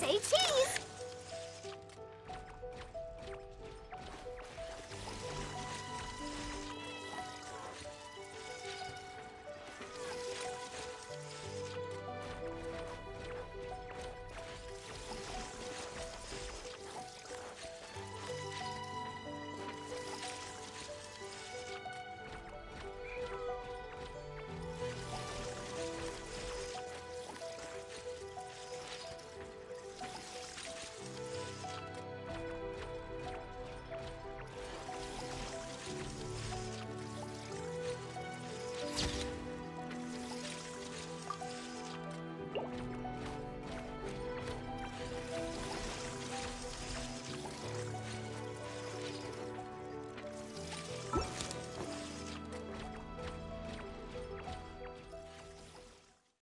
say cheese.